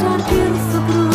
gwaed a'r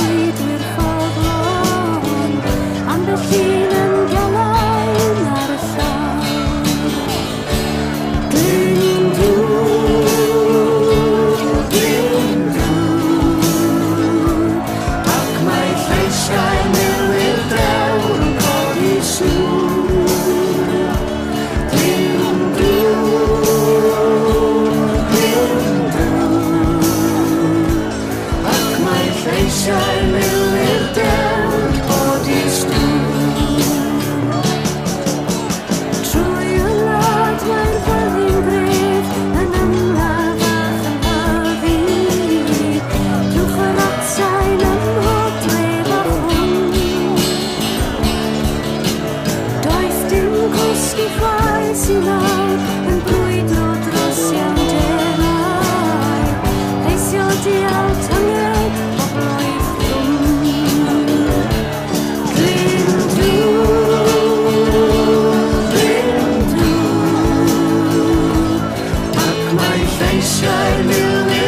my face I